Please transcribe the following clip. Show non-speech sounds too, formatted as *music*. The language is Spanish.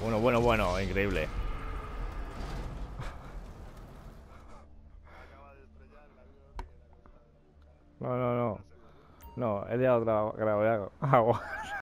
Bueno, bueno, bueno, increíble. No, no, no. No, he de otra gravedad. *laughs* Agua.